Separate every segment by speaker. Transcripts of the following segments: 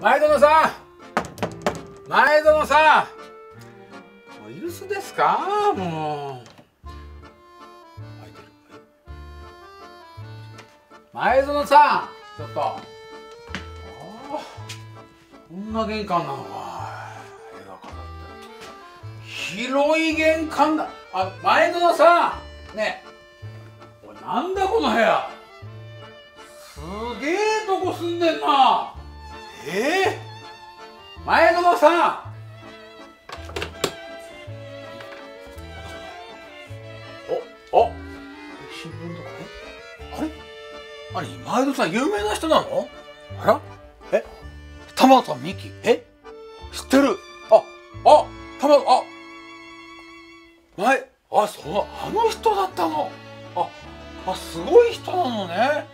Speaker 1: 前園さん前園さんもう許すですか？もう。開いてる前園さんちょっと。ああこんな玄関なの。か絵が飾って広い玄関だ。あ前園さん。ね。えなんだこの部屋。こ住んでんな？え？え前園さん！おお。新聞とかね。あれ？あれ前園さん有名な人なの？あら？え？玉田美希？え？知ってる。ああ玉あ。前あそうあの人だったの。ああすごい人なのね。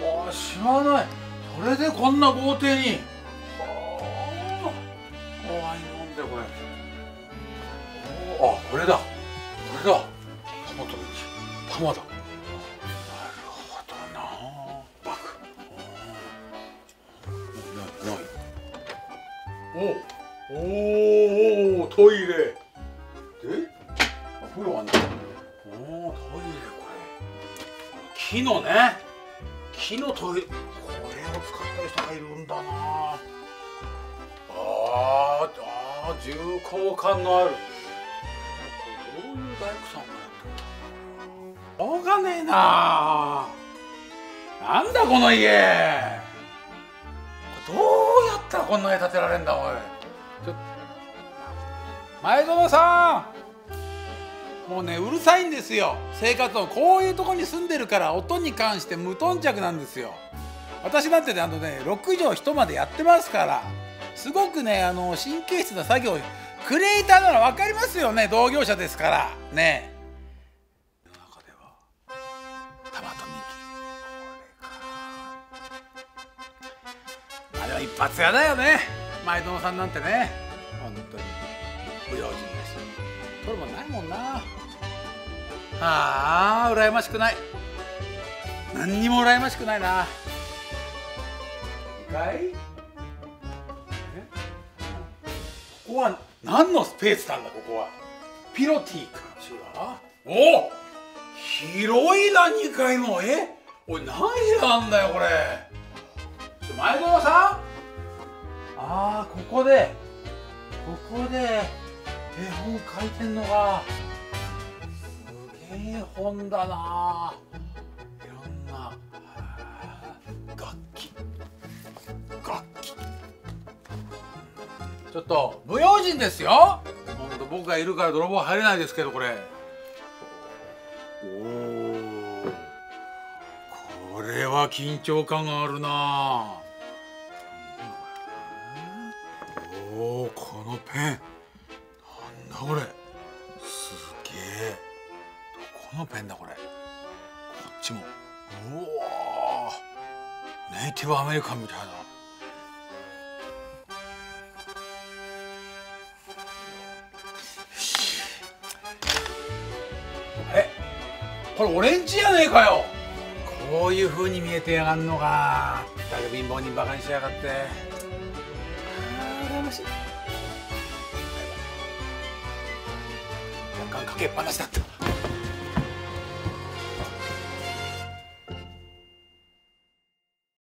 Speaker 1: あ知らないそれでこんな豪邸に。はあ。怖いもんでこれおあこれだ。これだ。玉田美希玉田なるほどな。バク。ないない。おおおトイレ。であ風呂あんだおおトイレこれ。木のね。木のトイレこれを使ってる人がいるんだな。あーあー重厚感のある。どういう大工さんがやってるんだろうしょうがねえな。なんだこの家。どうやったらこんな家建てられんだおい。前園さん。もうねうるさいんですよ。生活音こういうとこに住んでるから音に関して無頓着なんですよ。私なんてねあのね6畳一間でやってますからすごくねあの神経質な作業クリエイターなら分かりますよね同業者ですから。ね。世の中では玉とミキ。これか。あれは一発屋だよね。前園さんなんてね。本当に。不用心だし取るもんな。ああ羨ましくない。何にも羨ましくないな。2階え？ここは何のスペースなんだここは？ピロティか違うお広いな2階もえ？おい何部屋あんだよこれ。前園さん。ああここでここで絵本書いてんのが。すげえ本だな。いろんな。楽器。楽器。ちょっと不用心ですよ。ほんと僕がいるから泥棒入れないですけどこれ。おおこれは緊張感があるな。おおこのペン。だこれ。すげえ。どこのペンだこれ。こっちも。うわネイティブアメリカンみたいなえこれオレンジやねえかよ。こういう風に見えてやがんのか。だけ貧乏人バカにしやがって。あー羨ましいかけっぱなしだった